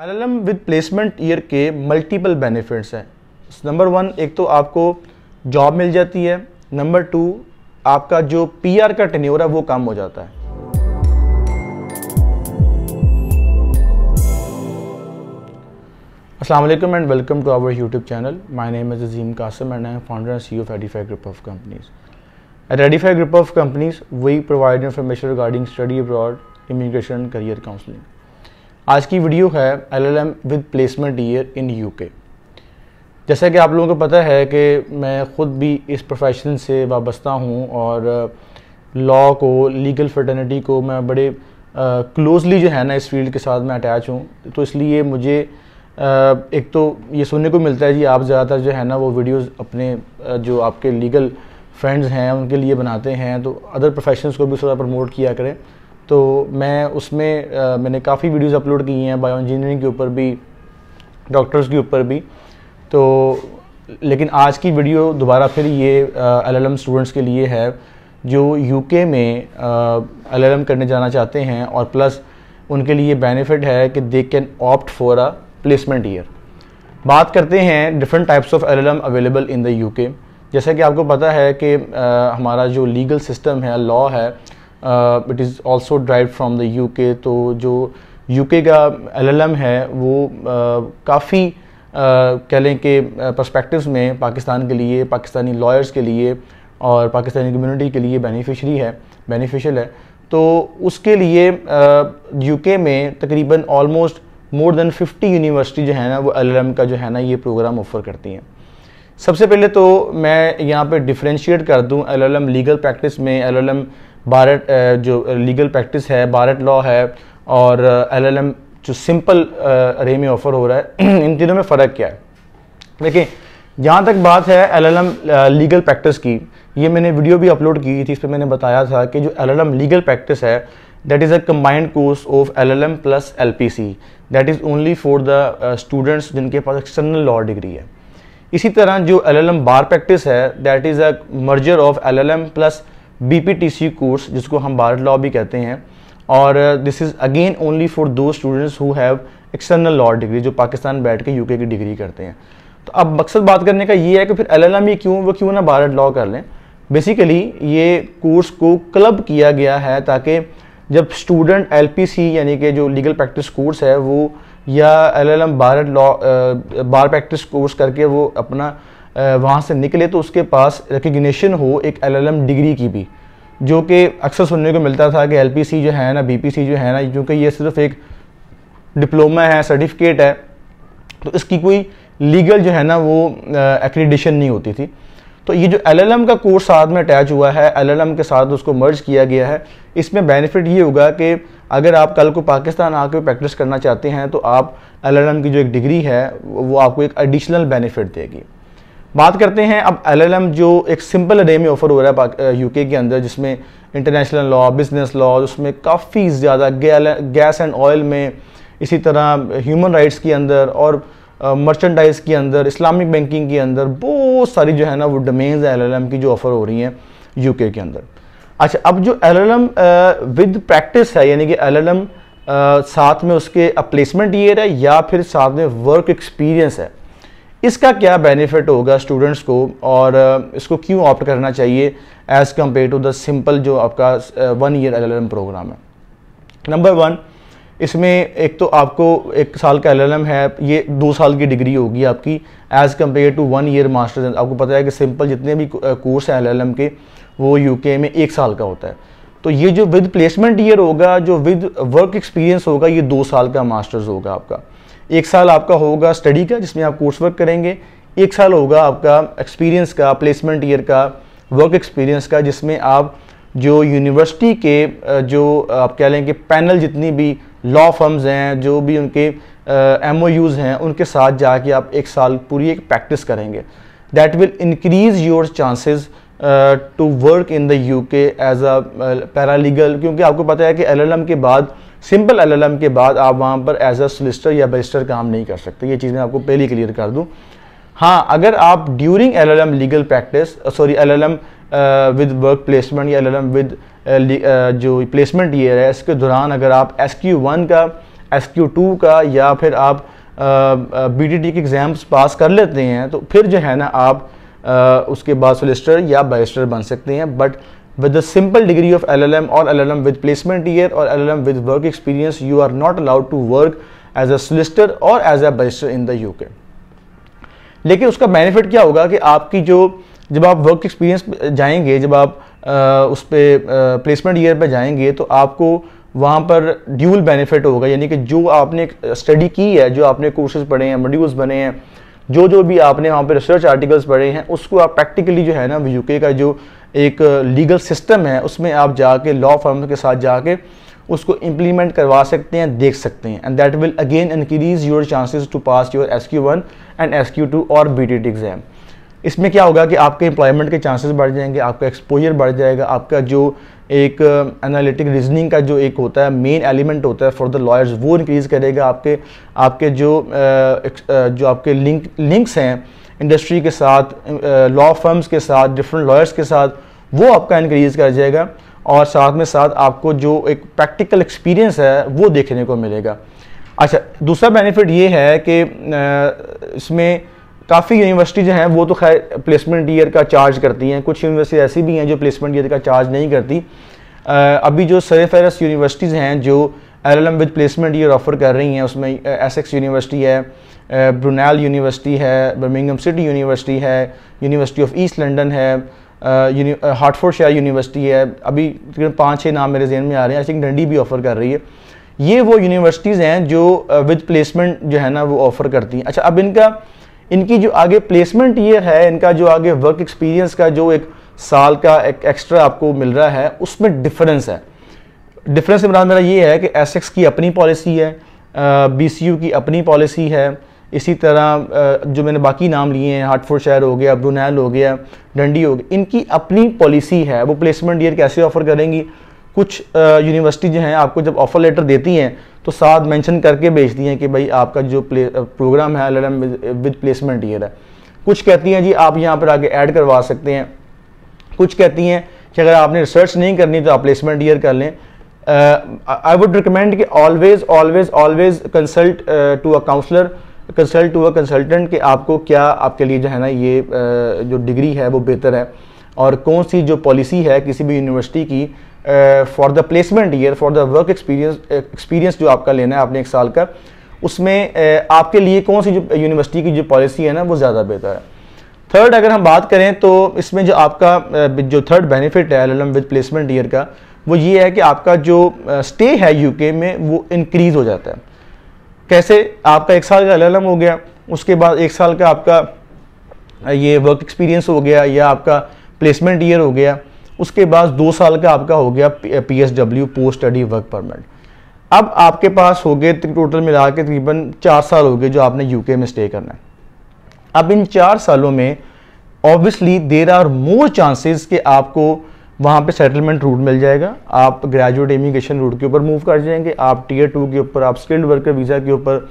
L with placement year के multiple benefits हैं। Number one एक तो आपको जॉब मिल जाती है। नंबर टू आपका जो पीआर का टेन्योर है वो कम हो जाता है। अस्सलाम वालेकुम and welcome to our YouTube channel my name is Azeem Qasim and I am founder and CEO of Edify group of companies Edify Group of Companies, we provide information regarding study abroad, immigration, career counseling. आज की video है L L M with placement year in UK जैसा कि आप लोगों को पता है कि मैं ख़ुद भी इस प्रोफेशन से वाबस्ता हूँ और लॉ को लीगल फर्टर्निटी को मैं बड़े क्लोजली जो है ना इस फ़ील्ड के साथ मैं अटैच हूँ। तो इसलिए मुझे एक तो ये सुनने को मिलता है जी, आप ज़्यादातर जो है ना वो वीडियोस अपने जो आपके लीगल फ्रेंड्स हैं, उनके लिए बनाते हैं तो अदर प्रोफेशंस को भी थोड़ा प्रमोट किया करें। तो मैं उसमें आ, मैंने काफ़ी वीडियोस अपलोड की हैं बायो इंजीनियरिंग के ऊपर भी डॉक्टर्स के ऊपर भी। तो लेकिन आज की वीडियो दोबारा फिर ये एल स्टूडेंट्स के लिए है जो यूके में एल करने जाना चाहते हैं और प्लस उनके लिए बेनिफिट है कि they can opt for a placement year बात करते हैं different types of L available in the UK जैसा कि आपको पता है कि आ, हमारा जो लीगल सिस्टम है लॉ है it is also drive from the U K तो जो यू के का एलएलएम है, वो काफ़ी कह लें कि पर्सपेक्टिव्स में पाकिस्तान के लिए, पाकिस्तानी लॉयर्स के लिए और पाकिस्तानी कम्युनिटी के लिए बेनिफिशरी है बेनिफिशियल है। तो उसके लिए यूके में तकरीबन ऑलमोस्ट मोर देन 50 यूनिवर्सिटी जो है ना, वो एल एल का जो है ना, ये प्रोग्राम ऑफ़र करती हैं। सबसे पहले तो मैं यहाँ पे डिफ्रेंशिएट कर दूँ एलएलएम लीगल प्रैक्टिस में एलएलएम भारत जो लीगल प्रैक्टिस है, भारत लॉ है, और एलएलएम जो सिंपल रे में ऑफ़र हो रहा है, इन तीनों में फ़र्क क्या है? देखिए जहाँ तक बात है एलएलएम लीगल प्रैक्टिस की। ये मैंने वीडियो भी अपलोड की थी इस पर मैंने बताया था कि जो एलएलएम लीगल प्रैक्टिस है that is a combined course of LLM plus LPC that is only for the students जिनके पास एक्सटर्नल लॉ डिग्री है। इसी तरह जो L L M bar practice है that is a merger of L L B course जिसको हम Bharat law भी कहते हैं, और this is again only for the students who have external law degree जो पाकिस्तान बैठ के यूके की डिग्री करते हैं। तो अब मकसद बात करने का ये है कि फिर एल एल एम ही क्यों, वो क्यों ना भारत लॉ कर लें? बेसिकली ये कोर्स को क्लब किया गया है ताकि जब स्टूडेंट एल पी सी यानी कि जो लीगल प्रैक्टिस कोर्स है, वो, या L L M bar law bar practice course करके वो अपना वहाँ से निकले तो उसके पास रिकग्निशन हो एक एल एल एम डिग्री की भी, जो कि अक्सर सुनने को मिलता था कि एल पी सी जो है ना बी पी सी जो है ना, क्योंकि ये सिर्फ़ एक डिप्लोमा है सर्टिफिकेट है तो इसकी कोई लीगल जो है ना वो एक्रीडिशन नहीं होती थी। तो ये जो एलएलएम का कोर्स साथ में अटैच हुआ है एल के साथ उसको मर्ज किया गया है, इसमें बेनिफिट ये होगा कि अगर आप कल को पाकिस्तान आकर प्रैक्टिस करना चाहते हैं तो आप एलएलएम की जो एक डिग्री है, वो आपको एक एडिशनल बेनिफिट देगी। बात करते हैं अब एलएलएम जो एक सिंपल डे में ऑफ़र हो रहा है यूके के अंदर, जिसमें इंटरनेशनल लॉ बिज़नेस लॉ उसमें काफ़ी ज़्यादा गैस एंड ऑयल में इसी तरह ह्यूमन राइट्स के अंदर और मर्चेंडाइज के अंदर इस्लामिक बैंकिंग के अंदर बहुत सारी जो है ना वो डोमेन्स एल की जो ऑफ़र हो रही हैं यूके के अंदर। अच्छा अब जो एलएलएम विद प्रैक्टिस है, यानी कि एलएलएम साथ में उसके प्लेसमेंट ईयर है या फिर साथ में वर्क एक्सपीरियंस है इसका क्या बेनिफिट होगा स्टूडेंट्स को? और इसको क्यों ऑप्ट करना चाहिए as compared to the simple जो आपका वन ईयर एलएलएम प्रोग्राम है? नंबर वन इसमें एक तो आपको एक साल का एलएलएम है, ये दो साल की डिग्री होगी आपकी as compared to one year masters आपको पता है कि सिंपल जितने भी कोर्स हैं एल के, वो यूके में एक साल का होता है। तो ये जो विद प्लेसमेंट ईयर होगा, जो विद वर्क एक्सपीरियंस होगा, ये दो साल का मास्टर्स होगा आपका। एक साल आपका होगा स्टडी का, जिसमें आप कोर्स वर्क करेंगे। एक साल होगा आपका एक्सपीरियंस का प्लेसमेंट ईयर का वर्क एक्सपीरियंस का, जिसमें आप जो यूनिवर्सिटी के जो आप कह लें कि पैनल जितनी भी लॉ फर्म्स हैं, जो भी उनके एम हैं, उनके साथ जाके आप एक साल पूरी एक प्रैक्टिस करेंगे। That will increase your chances to work in the U K as a paralegal क्योंकि आपको पता है कि एलएलएम के बाद सिंपल एलएलएम के बाद आप वहाँ पर एज अ सोलिस्टर या बजिस्टर काम नहीं कर सकते। ये चीज़ मैं आपको पहले क्लियर कर दूँ। हाँ अगर आप during L L M legal practice sorry L L M with work placement या एल एल एम विद जो प्लेसमेंट ईयर है इसके दौरान अगर आप एस क्यू वन का एस क्यू टू का या फिर आप बी टी टी के एग्ज़ाम्स पास कर लेते हैं तो फिर जो है ना आप आ, उसके बाद सोलिस्टर या बैरिस्टर बन सकते हैं। But with the simple degree of L L M और L L M with placement year और L M with work experience you are not allowed to work as a solicitor और as a barrister in the U K लेकिन उसका benefit क्या होगा कि आपकी जो जब आप वर्क एक्सपीरियंस जाएँगे जब आप आ, उस पर प्लेसमेंट ईयर पे जाएँगे तो आपको वहाँ पर ड्यूल बेनिफिट होगा। यानी कि जो आपने स्टडी की है जो आपने कोर्सेज पढ़े हैं मॉड्यूल्स बने हैं जो जो भी आपने वहाँ पे रिसर्च आर्टिकल्स पढ़े हैं उसको आप प्रैक्टिकली जो है ना यूके का जो एक लीगल सिस्टम है उसमें आप जाके लॉ फर्म के साथ जाके उसको इम्प्लीमेंट करवा सकते हैं देख सकते हैं। And that will again increase your chances to pass your S Q one and S Q two और बी टी टी एग्ज़ाम इसमें क्या होगा कि आपके एम्प्लॉयमेंट के चांसेस बढ़ जाएँगे आपका एक्सपोजर बढ़ जाएगा आपका जो एक एनालिटिक uh, रीजनिंग का जो एक होता है मेन एलिमेंट होता है फॉर द लॉयर्स वो इंक्रीज़ करेगा आपके आपके जो uh, uh, जो आपके लिंक लिंक्स हैं इंडस्ट्री के साथ लॉ फर्म्स के साथ डिफरेंट लॉयर्स के साथ, वो आपका इंक्रीज़ कर जाएगा और साथ में साथ आपको जो एक प्रैक्टिकल एक्सपीरियंस है, वो देखने को मिलेगा। अच्छा दूसरा बेनिफिट ये है कि इसमें काफ़ी यूनिवर्सिटी जो हैं, वो तो खैर प्लेसमेंट ईयर का चार्ज करती हैं। कुछ यूनिवर्सिटी ऐसी भी हैं जो प्लेसमेंट ईयर का चार्ज नहीं करती। अभी जो सर यूनिवर्सिटीज़ हैं, जो L L M with placement year offer कर रही हैं, उसमें एस एक्स यूनिवर्सिटी है ब्रुनैल यूनिवर्सिटी है बर्मिंगम सिटी यूनिवर्सिटी है यूनिवर्सिटी ऑफ़ ईस्ट लंडन है हार्टफोर्ड शायर यूनिवर्सिटी है, अभी तकरीबन पाँच छः नाम मेरे जहन में आ रहे हैं आई थिंक डंडी भी ऑफ़र कर रही है। ये वो यूनिवर्सिटीज़ हैं जो विद प्लेसमेंट जो है ना वो ऑफ़र करती हैं। अच्छा अब इनका, इनकी जो आगे प्लेसमेंट ईयर है, इनका जो आगे वर्क एक्सपीरियंस का जो एक साल का एक एक्स्ट्रा आपको मिल रहा है, उसमें डिफरेंस है। डिफरेंस इमरान मेरा ये है कि एसएक्स की अपनी पॉलिसी है बीसीयू की अपनी पॉलिसी है। इसी तरह जो मैंने बाकी नाम लिए हैं हार्टफोर्ड शहर हो गया ब्रुनैल हो गया डंडी हो गया, इनकी अपनी पॉलिसी है। वो प्लेसमेंट ईयर कैसे ऑफ़र करेंगी? कुछ यूनिवर्सिटी जो हैं, आपको जब ऑफ़र लेटर देती हैं तो साथ मेंशन करके भेजती हैं कि भाई आपका जो प्ले प्रोग्राम है एल विद प्लेसमेंट ईयर है। कुछ कहती हैं, जी, आप यहाँ पर आगे ऐड करवा सकते हैं। कुछ कहती हैं कि अगर आपने रिसर्च नहीं करनी तो आप प्लेसमेंट ईयर कर लें। आई वुड रिकमेंड कि always always always consult to a counsellor consult to a consultant कि आपको क्या आपके लिए जो है ना ये uh, जो डिग्री है वो बेहतर है। और कौन सी जो पॉलिसी है किसी भी यूनिवर्सिटी की for the placement year for the work experience experience जो आपका लेना है आपने एक साल का उसमें uh, आपके लिए कौन सी जो यूनिवर्सिटी की जो पॉलिसी है ना वो ज़्यादा बेहतर है। थर्ड अगर हम बात करें तो इसमें जो आपका uh, जो थर्ड बेनिफिट है एल विद प्लेसमेंट ईयर का वो ये है कि आपका जो स्टे है यूके में, वो इंक्रीज़ हो जाता है। कैसे? आपका एक साल का एल हो गया, उसके बाद एक साल का आपका ये वर्क एक्सपीरियंस हो गया या आपका प्लेसमेंट ईयर हो गया, उसके बाद दो साल का आपका हो गया P S W post study work permit अब आपके पास हो गए टोटल मिला के तकरीबन चार साल हो गए जो आपने यूके में स्टे करना है। अब इन चार सालों में obviously there are more chances कि आपको वहाँ पे सेटलमेंट रूट मिल जाएगा। आप ग्रेजुएट इमिग्रेशन रूट के ऊपर मूव कर जाएँगे। आप टीयर टू के ऊपर, आप स्किल्ड वर्कर वीज़ा के ऊपर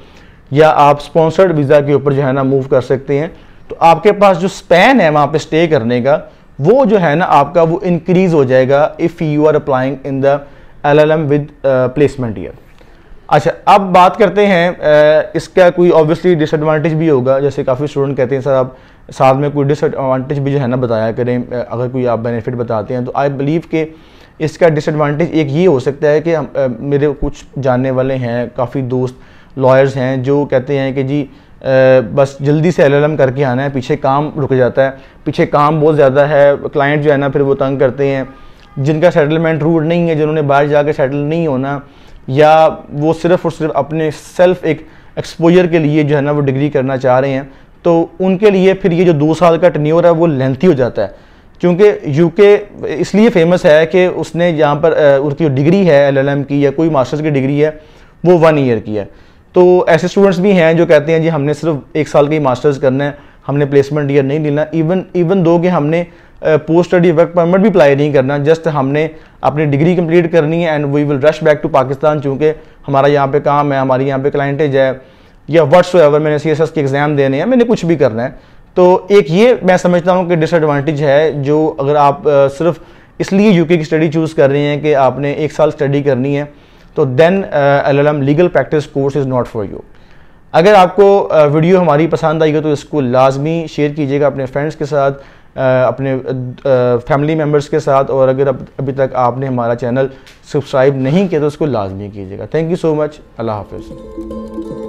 या आप स्पॉन्सर्ड वीज़ा के ऊपर जो है ना मूव कर सकते हैं। तो आपके पास जो स्पैन है वहाँ पे स्टे करने का, वो जो है ना आपका वो इंक्रीज हो जाएगा if you are applying in the L L M with placement year अच्छा अब बात करते हैं इसका कोई ऑब्वियसली डिसएडवांटेज भी होगा। जैसे काफ़ी स्टूडेंट कहते हैं, सर, आप साथ में कोई डिसएडवांटेज भी जो है ना, बताया करें अगर कोई आप बेनिफिट बताते हैं। तो आई बिलीव के इसका डिसएडवांटेज एक ये हो सकता है कि मेरे कुछ जानने वाले हैं, काफ़ी दोस्त लॉयर्स हैं, जो कहते हैं कि जी बस जल्दी से एल करके आना है, पीछे काम रुक जाता है। पीछे काम बहुत ज़्यादा है क्लाइंट जो है ना, फिर वो तंग करते हैं। जिनका सेटलमेंट रूट नहीं है, जिन्होंने बाहर जाकर सेटल नहीं होना या वो सिर्फ़ और सिर्फ़ अपने सेल्फ एक एक्सपोजर के लिए जो है ना वो डिग्री करना चाह रहे हैं तो उनके लिए फिर ये जो दो साल का टन्योर है वो लेंथी हो जाता है। क्योंकि यूके इसलिए फ़ेमस है कि उसने यहाँ पर उनकी जो डिग्री है एलएलएम की या कोई मास्टर्स की डिग्री है, वो वन ईयर की है। तो ऐसे स्टूडेंट्स भी हैं जो कहते हैं जी हमने सिर्फ़ एक साल की मास्टर्स करना है, हमने प्लेसमेंट ईयर नहीं लेना इवन इवन दो कि हमने पोस्ट स्टडी वर्क परमिट भी अप्लाई नहीं करना जस्ट हमने अपनी डिग्री कंप्लीट करनी है and we will rush back to Pakistan चूँकि हमारा यहाँ पे काम है, हमारी यहाँ पे क्लाइंटेज है, या वट्स एवर मैंने सी के एग्ज़ाम देने हैं, मैंने कुछ भी करना है। तो एक ये मैं समझता हूँ कि डिसएडवांटेज है जो अगर आप सिर्फ़ इसलिए यूके की स्टडी चूज़ कर रहे हैं कि आपने एक साल स्टडी करनी है तो then L L legal practice course is not for you अगर आपको वीडियो हमारी पसंद आई हो तो इसको लाजमी शेयर कीजिएगा अपने फ्रेंड्स के साथ। अपने फैमिली मेंबर्स के साथ और अगर अब, अभी तक आपने हमारा चैनल सब्सक्राइब नहीं किया तो उसको लाजमी कीजिएगा। थैंक यू सो मच अल्लाह हाफिज़।